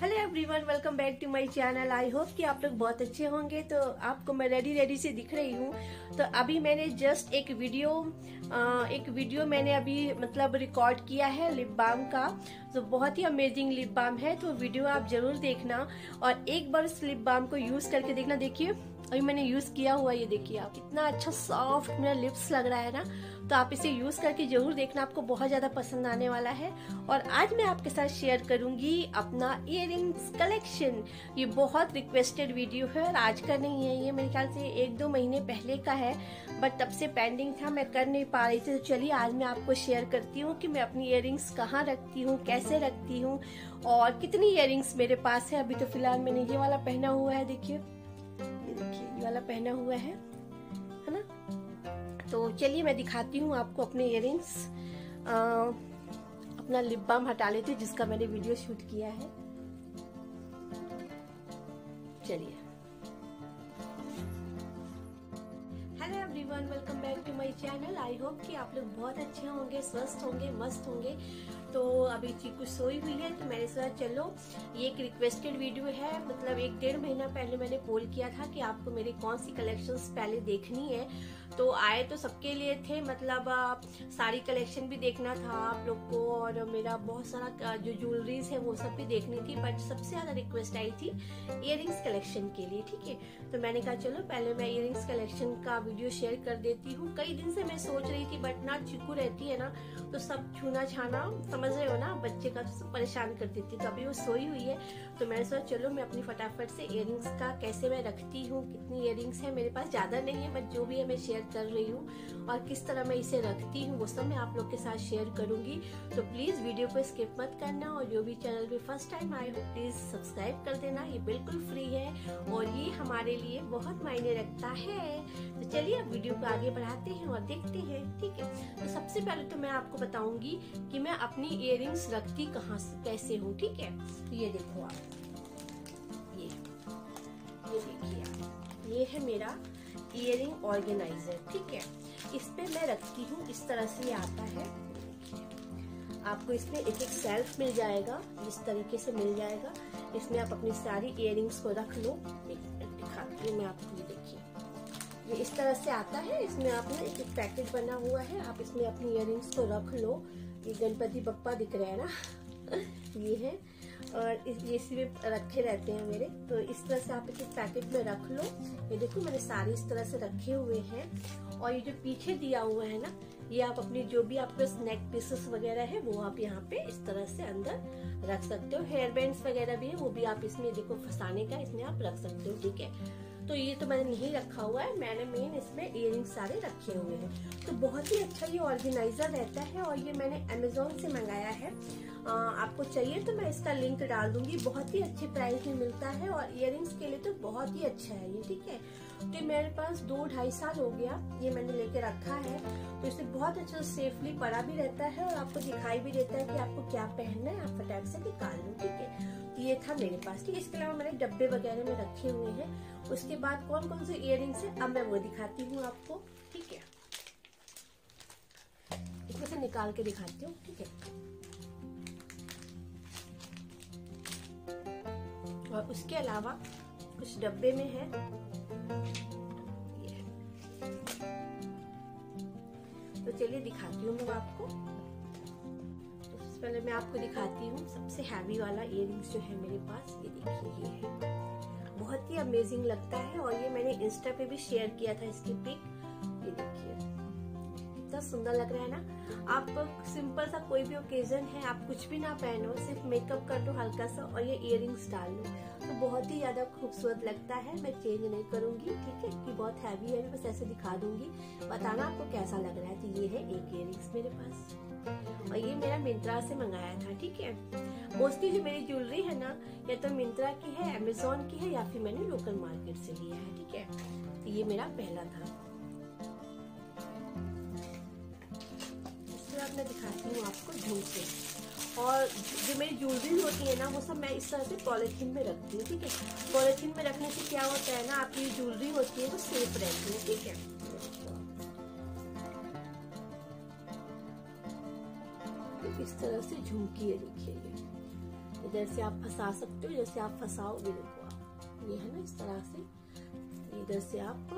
Hello everyone welcome back to my channel I hope कि आप लोग बहुत अच्छे होंगे। तो आपको मैं रेडी रेडी से दिख रही हूँ। तो अभी मैंने जस्ट एक वीडियो एक वीडियो मैंने अभी मतलब रिकॉर्ड किया है लिप बाम का। तो बहुत ही अमेजिंग लिप बाम है। तो वीडियो आप ज़रूर देखना। और एक बार उस लिप बाम को यूज़ करके देखना। देखिए अभी मैंने यूज़ किया हुआ ये देखिए आप। कितना अच्छा सॉफ्ट मेरा लिप्स लग रहा है ना तो आप इसे यूज़ करके ज़रूर देखना, आपको बहुत ज़्यादा पसंद आने वाला है। और आज मैं आपके साथ शेयर करूँगी अपना इयर कलेक्शन ये बहुत रिक्वेस्टेड वीडियो है और आज का नहीं है, ये मेरे ख्याल से एक दो महीने पहले का है बट तब से पेंडिंग था, मैं कर नहीं पा रही थी। तो चलिए, आज मैं आपको शेयर करती हूँ कि मैं अपनी इयर कहाँ रखती हूँ, कैसे रखती हूँ, और कितनी इयर मेरे पास है। अभी तो फ़िलहाल मैंने ये वाला पहना हुआ है, देखिए। देखिए, ये वाला पहना हुआ है है ना? तो चलिए मैं दिखाती हूँ आपको अपने इयर अपना लिप बाम हटा लेती जिसका मैंने वीडियो शूट किया है। चलिए। Hello everyone welcome back to my channel I hope कि आप लोग बहुत अच्छे होंगे, स्वस्थ होंगे, मस्त होंगे। तो अभी चीकू सोई हुई है तो मैंने सोचा चलो, ये एक रिक्वेस्टेड वीडियो है मतलब एक डेढ़ महीना पहले मैंने पोल किया था कि आपको मेरी कौन सी कलेक्शंस पहले देखनी है। तो आए तो सबके लिए थे मतलब साड़ी कलेक्शन भी देखना था आप लोग को और मेरा बहुत सारा जो ज्वेलरीज है वो सब भी देखनी थी बट सबसे ज़्यादा रिक्वेस्ट आई थी इयर कलेक्शन के लिए, ठीक है? तो मैंने कहा, चलो, पहले मैं इयर कलेक्शन का वीडियो शेयर कर देती हूँ। कई दिन से मैं सोच रही थी बट ना चिकू रहती है ना तो सब छूना छाना, समझ रहे हो ना, बच्चे का तो परेशान कर देती तो अभी वो सोई हुई है तो मैंने सोचा, चलो, मैं अपनी फटाफट से इयर का कैसे मैं रखती हूँ, कितनी इयर है मेरे पास, ज़्यादा नहीं है बट जो भी है मैं शेयर कर रही हूँ और किस तरह मैं इसे रखती हूँ, वो सब मैं आप लोग के साथ शेयर करूँगी। तो प्लीज़ वीडियो को स्किप मत करना और जो भी चैनल पे फ़र्स्ट टाइम आए हो प्लीज़ सब्सक्राइब कर देना, ये बिल्कुल फ्री है और ये हमारे लिए बहुत मायने रखता है। तो चलिए अब वीडियो को आगे बढ़ाते हैं और देखते हैं, ठीक है? तो सबसे पहले तो मैं आपको बताऊँगी कि मैं अपनी इयर रखती कहाँ कैसे हूँ, ठीक है? तो ये देखो आप। ये ये देखिए ये है मेरा इयरिंग ऑर्गेनाइजर ठीक है? इस पे मैं रखती हूँ, इस तरह से आता है। आपको इसमें एक एक सेल्फ मिल जाएगा, इस तरीके से मिल जाएगा। इसमें आप अपनी सारी इयरिंग्स को रख लो। दिखाती हूँ मैं आपको देखिए। ये इस तरह से आता है, इसमें आपने एक एक पैकेट बना हुआ है। आप इसमें अपनी इयरिंग्स को रख लो। ये गणपति बप्पा दिख रहे हैं ना? ये है। और इस ये इसी में रखे रहते हैं मेरे। तो इस तरह से आप इसे पैकेट में रख लो। ये देखो, मैंने सारे इस तरह से रखे हुए हैं। और ये जो पीछे दिया हुआ है ना, ये आप अपनी जो भी आपके स्नैक पीसेस वगैरह है, वो आप यहाँ पे इस तरह से अंदर रख सकते हो। हेयर बैंड वगैरह भी है, वो भी आप इसमें देखो फंसाने का इसमें आप रख सकते हो, ठीक है? तो ये तो मैंने नहीं रखा हुआ है मैंने मेन इसमें इयर सारे रखे हुए हैं। तो बहुत ही अच्छा ये ऑर्गेनाइजर रहता है और ये मैंने अमेजोन से मंगाया है। आ, आपको चाहिए तो मैं इसका लिंक डाल दूँगी। बहुत ही अच्छे प्राइस में मिलता है और इयर के लिए तो बहुत ही अच्छा है ये ठीक है? तो मेरे पास दो ढाई साल हो गया, ये मैंने लेके रखा है। तो इसे बहुत अच्छा सेफली पड़ा भी रहता है और आपको दिखाई भी देता है कि आपको क्या पहनना है। आप फटाक से निकाल लो, ठीक है? तो ये था मेरे पास, ठीक है? इसके अलावा मैंने डब्बे वगैरह में रखे हुए हैं। उसके बाद कौन कौन से इयर है, अब मैं वो दिखाती हूँ आपको, ठीक है? इसमें से निकाल के दिखाती हूँ, ठीक है? और उसके अलावा कुछ डब्बे में है। तो चलिए दिखाती हूँ मैं आपको। तो सबसे पहले मैं आपको दिखाती हूँ, सबसे हैवी वाला इयर जो है मेरे पास, ये देखिए, ये है। बहुत ही अमेजिंग लगता है और ये मैंने इंस्टा पे भी शेयर किया था इसकी पिक ये देखिए। कितना सुंदर लग रहा है ना। आप सिंपल सा कोई भी ओकेजन है, आप कुछ भी ना पहनो, सिर्फ़ मेकअप कर लो हल्का सा और ये इयर डाल लो। तो बहुत ही ज़्यादा खूबसूरत लगता है, मैं चेंज नहीं करूँगी, ठीक है? कि बहुत हैवी है बस ऐसे दिखा दूँगी। बताना आपको कैसा लग रहा है तो ये है एक इयर मेरे पास। और ये मेरा मिंत्रा से मंगाया था, ठीक है? मोस्टली जो मेरी ज्वेलरी है ना, या तो मिंत्रा की है अमेजोन की है, या फिर मैंने लोकल मार्केट से लिया है, ठीक है? तो ये मेरा पहला था। मैं दिखाती हूँ आपको झुमके और जो मेरी ज्वेलरी होती है ना, वो सब मैं इस तरह से पॉलिथीन में रखती हूँ, ठीक है? पॉलिथीन में रखने से क्या होता है ना, आपकी ज्वेलरी होती है वो सेफ़ रहती है, ठीक है? इस तरह से झुमकी है, देखिए ये। इधर से आप फंसा सकते हो, जैसे आप फंसाओगे, देखो आप। ये है ना, इस तरह से इधर से आप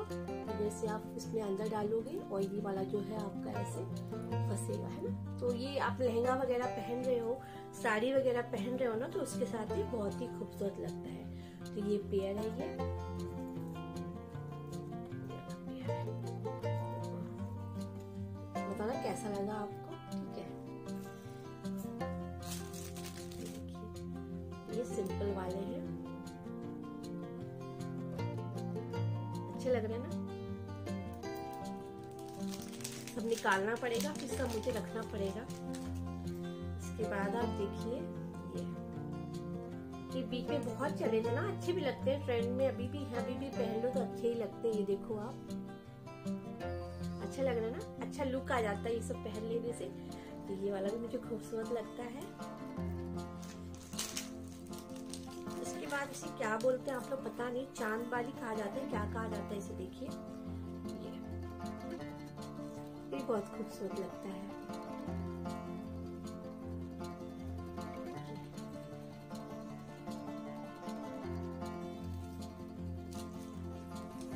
इधर से आप इसमें अंदर डालोगे ये वाला जो है आपका ऐसे फंसेगा, है ना? तो ये आप लहंगा वगैरह पहन रहे हो, साड़ी वगैरह पहन रहे हो ना तो उसके साथ ही बहुत ही खूबसूरत लगता है। तो ये पेयर है ये। बताना कैसा लगा आपको? ठीक है। ये सिंपल वाले हैं। निकालना पड़ेगा, फिर सब मुझे रखना पड़ेगा। इसके बाद आप देखिए, ये। बीच में बहुत चले थे ना, अच्छे भी लगते हैं ट्रेंड में अभी भी अभी भी पहन लो तो अच्छे ही लगते हैं, ये देखो आप। अच्छा लग रहा है ना? अच्छा लुक आ जाता है ये सब पहन लेने से। तो ये वाला भी मुझे खूबसूरत लगता है। इसके बाद इसे क्या बोलते हैं आप लोग पता नहीं, चाँद बाली कहा जाता है, क्या कहा जाता है इसे देखिए। ये बहुत खूबसूरत लगता है।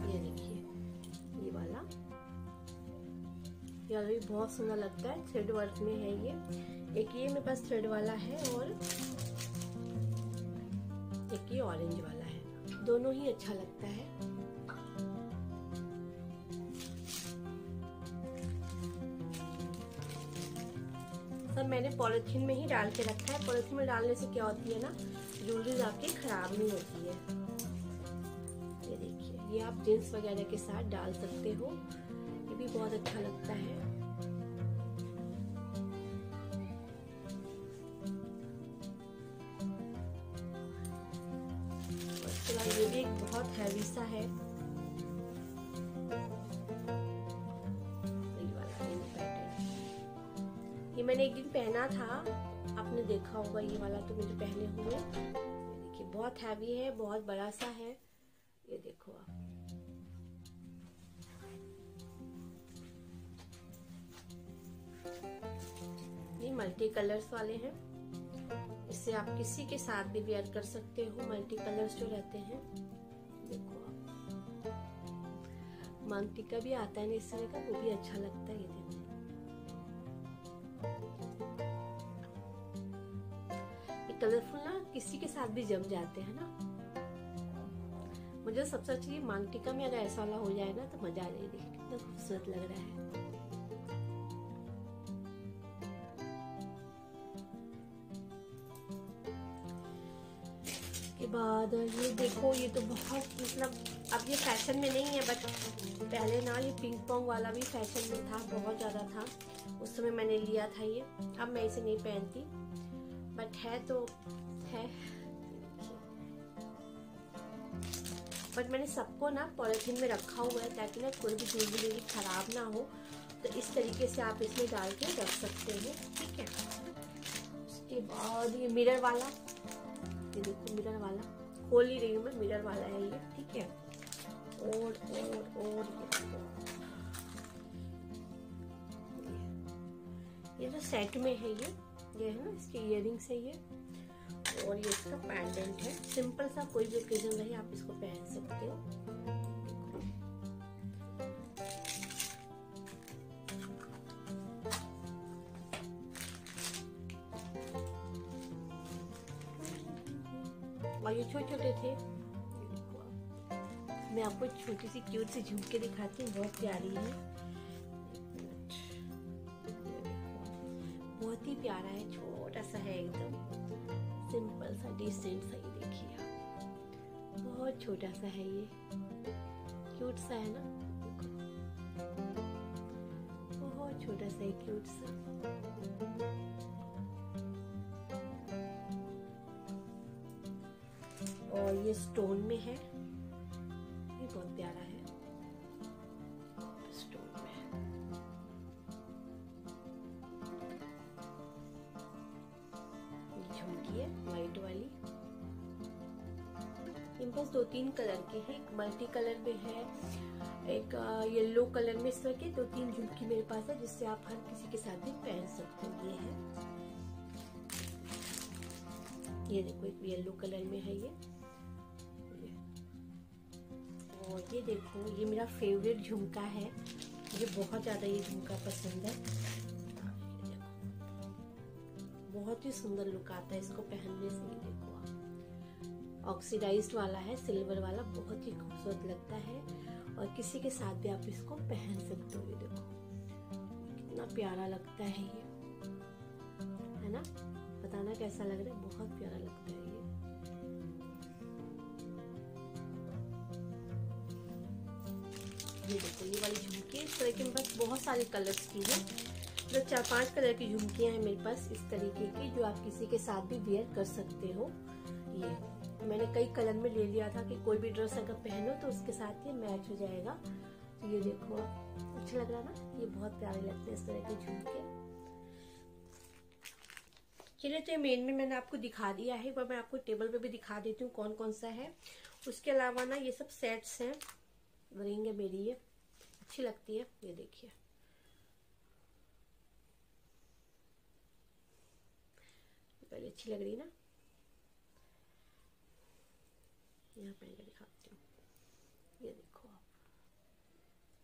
ये देखिए, ये वाला। ये भी बहुत सुंदर लगता है, थ्रेड वर्क में है ये। एक ये मेरे पास थ्रेड वाला है और एक ये ऑरेंज वाला है। दोनों ही अच्छा लगता है। मैंने पॉलिथीन में ही डाल के रखा है। पॉलिथीन में डालने से क्या होती है ना ज्वेलरीज आपकी खराब नहीं होती है। ये देखिए, ये आप जींस वगैरह के साथ डाल सकते हो। ये भी बहुत अच्छा लगता है। ये भी एक बहुत हैवी सा है। पहना था। आपने देखा होगा ये वाला तो मुझे पहने हुए। देखिए, बहुत हैवी है, बहुत बड़ा सा है। ये देखो आप। ये मल्टी कलर्स वाले हैं। इससे आप किसी के साथ भी वेयर कर सकते हो। मल्टी कलर्स जो रहते हैं, देखो आप। मल्टी का भी आता है ना इस तरह का, वो भी अच्छा लगता है ये देखो कलरफुल ना किसी के साथ भी जम जाते हैं ना। मुझे सबसे अच्छी मांग टीका में अगर ऐसा वाला हो जाए ना तो मज़ा आ जाएगी। कितना खूबसूरत लग रहा है। के बाद ये देखो, ये तो बहुत मतलब अब ये फ़ैशन में नहीं है बट पहले ना ये पिंक पोंग वाला भी फ़ैशन में था, बहुत ज़्यादा था। उस समय मैंने लिया था ये, अब मैं इसे नहीं पहनती। बट है तो है। बट मैंने सबको ना पॉलिथीन में रखा हुआ है ताकि ना कोई भी चीज़ मेरी खराब ना हो। तो इस तरीके से आप इसमें डाल के रख सकते हो, ठीक है? उसके बाद ये मिरर वाला, ये देखो मिरर वाला। खोल ही रही हूँ मैं मिरर वाला है ये, ठीक है? और और और ये जो सेट में है ये। ये है ना, इसके इयर है ये। और ये इसका पैंडेंट है। सिंपल सा कोई भी ओकेजन रहे, आप इसको पहन सकते हो। और ये छोटे छोटे थे। मैं आपको छोटी सी क्यूट सी झुमके दिखाती हूँ, बहुत प्यारी है। ही प्यारा है छोटा सा है एकदम। सिंपल सा डिसेंट सा ये देखिए आप। बहुत छोटा सा है ये। क्यूट सा है ना? बहुत छोटा सा है क्यूट सा। और ये स्टोन में है। पास दो तीन कलर के हैं। एक मल्टी कलर में है, एक येलो कलर में इस तरह के दो तीन झुमकी मेरे पास है, जिससे आप हर किसी के साथ भी पहन सकते हो। ये है। ये देखो, एक येलो कलर में है ये। और ये देखो, ये मेरा फेवरेट झुमका है। मुझे बहुत ज़्यादा ये झुमका पसंद है। बहुत ही सुंदर लुक आता है इसको पहनने से देखो। ऑक्सीडाइज्ड वाला है, सिल्वर वाला बहुत ही खूबसूरत लगता है और किसी के साथ भी आप इसको पहन सकते हो, ये देखो। कितना प्यारा लगता है ये। है ना? बताना कैसा लग रहा है? बहुत प्यारा लगता है ये। ये देखो, ये वाली झुमकी इस तरह के पास बहुत सारे कलर्स की है। मतलब चार, पाँच कलर की झुमकियाँ हैं मेरे पास इस तरीके की, जो आप किसी के साथ भी वेयर कर सकते हो। ये। मैंने कई कलर में ले लिया था कि कोई भी ड्रेस अगर पहनो तो उसके साथ ये मैच हो जाएगा। तो ये देखो अच्छा लग रहा ना? ये बहुत प्यारे लगते हैं इस तरह के झुमके। चलिए तो मेन में मैंने आपको दिखा दिया है। पर मैं आपको टेबल पे भी दिखा देती हूँ कौन कौन सा है। उसके अलावा ना, ये सब सेट्स हैं। रिंग है मेरी ये। अच्छी लगती है। ये देखिए। अच्छी लग रही ना? यहाँ पहन के दिखाती हूँ। ये देखो आप।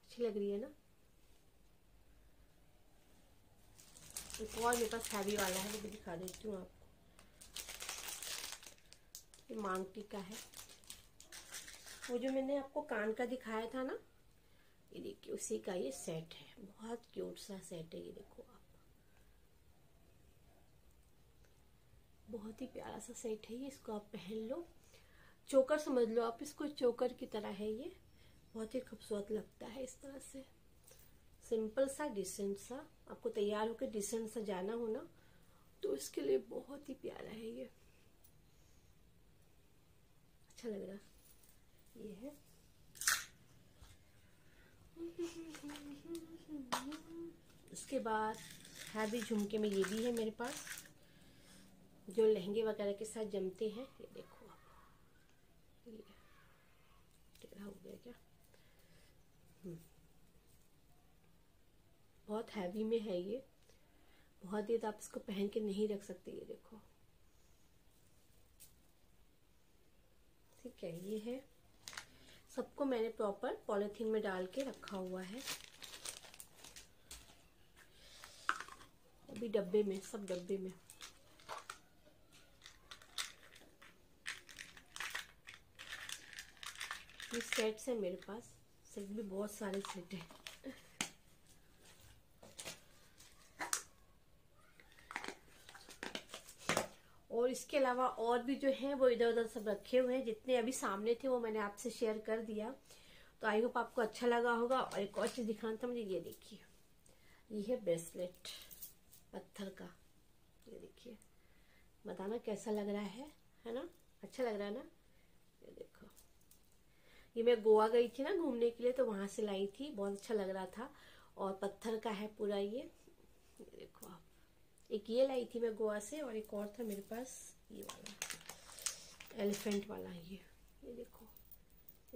अच्छी लग रही है ना? एक और मेरे पास हैवी वाला है, वो भी दिखा देती हूँ आपको। ये मांगटी का है। वो जो मैंने आपको कान का दिखाया था ना, ये देखिए, उसी का ये सेट है। बहुत क्यूट सा सेट है ये देखो आप। बहुत ही प्यारा सा सेट है ये, इसको आप पहन लो। चोकर समझ लो आप, इसको चोकर की तरह है ये। बहुत ही खूबसूरत लगता है इस तरह से। सिंपल सा डिसेंट सा। आपको तैयार होकर डिसेंट सा जाना हो ना तो इसके लिए बहुत ही प्यारा है ये। अच्छा लग रहा। ये है। इसके बाद हैवी झुमके में ये भी है मेरे पास, जो लहंगे वगैरह के साथ जमते हैं, ये देखो आप ये टेढ़ा हो गया क्या? हम्म। बहुत हैवी में है ये। बहुत देर आप इसको पहन के नहीं रख सकते ये देखो। ठीक है, ये है। सबको मैंने प्रॉपर पॉलिथीन में डाल के रखा हुआ है। अभी डब्बे में, सब डब्बे में। ये सेट्स है मेरे पास सेट भी बहुत सारे सेट है। और इसके अलावा और भी जो है, वो इधर उधर सब रखे हुए हैं। जितने अभी सामने थे, वो मैंने आपसे शेयर कर दिया। तो आई होप आपको अच्छा लगा होगा। और एक और चीज़ दिखाना था मुझे, ये देखिए। ये है ब्रेसलेट पत्थर का। ये देखिए। बताना कैसा लग रहा है है ना? अच्छा लग रहा है ना? ये मैं गोवा गई थी ना घूमने के लिए तो वहाँ से लाई थी। बहुत अच्छा लग रहा था। और पत्थर का है पूरा ये। देखो आप। एक ये लाई थी मैं गोवा से और एक और था मेरे पास ये वाला। एलिफेंट वाला ये। ये देखो।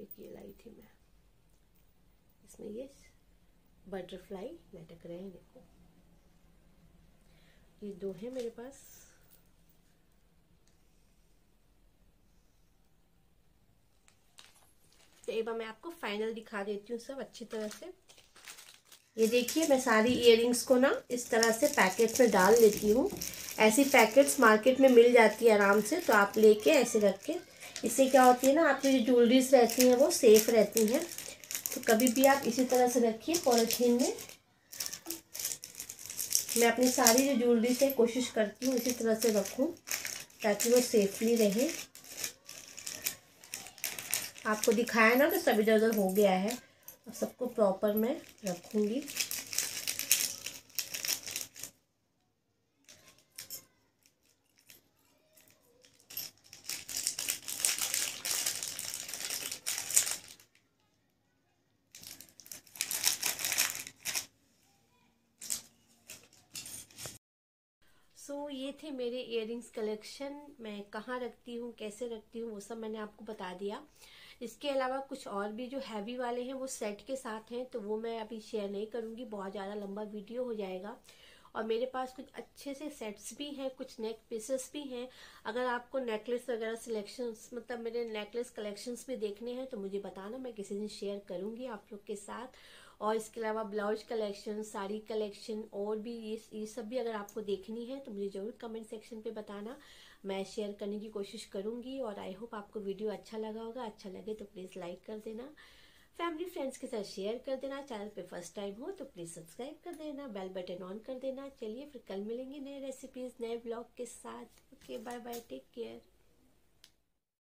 एक ये लाई थी मैं। इसमें ये बटरफ्लाई लटक रहे हैं, देखो। ये दो हैं मेरे पास। तो एक बार मैं आपको फाइनल दिखा देती हूँ सब अच्छी तरह से। ये देखिए, मैं सारी इयरिंग्स को ना इस तरह से पैकेट में डाल लेती हूँ। ऐसी पैकेट्स मार्केट में मिल जाती है आराम से तो आप लेके ऐसे रख के, इससे क्या होती है ना, आपकी जो ज्वेलरीज रहती हैं वो सेफ़ रहती हैं। तो कभी भी आप इसी तरह से रखिए पॉलिथीन में। मैं अपनी सारी जो ज्वेलरी से कोशिश करती हूँ इसी तरह से रखूँ, ताकि वो सेफली रहे। आपको दिखाया ना तो सब इधर उधर हो गया है। अब सबको प्रॉपर मैं रखूँगी। सो so, ये थे मेरे इयरिंग्स कलेक्शन मैं कहाँ रखती हूँ कैसे रखती हूँ वो सब मैंने आपको बता दिया। इसके अलावा कुछ और भी जो हैवी वाले हैं, वो सेट के साथ हैं तो वो मैं अभी शेयर नहीं करूँगी, बहुत ज़्यादा लंबा वीडियो हो जाएगा। और मेरे पास कुछ अच्छे से सेट्स भी हैं, कुछ नेक पीसेस भी हैं। अगर आपको नेकलेस वगैरह सिलेक्शन मतलब मेरे नेकलेस कलेक्शंस भी देखने हैं तो मुझे बताना, मैं किसी दिन शेयर करूँगी आप लोग के साथ। और इसके अलावा ब्लाउज कलेक्शन साड़ी कलेक्शन और भी ये ये सब भी अगर आपको देखनी है तो मुझे ज़रूर कमेंट सेक्शन पे बताना। मैं शेयर करने की कोशिश करूँगी और आई होप आपको वीडियो अच्छा लगा होगा। अच्छा लगे तो प्लीज़ लाइक कर देना। फैमिली फ्रेंड्स के साथ शेयर कर देना। चैनल पे फ़र्स्ट टाइम हो तो प्लीज़ सब्सक्राइब कर देना। बेल बटन ऑन कर देना। चलिए फिर कल मिलेंगे नए रेसिपीज़ नए ब्लॉग के साथ। Okay bye bye take care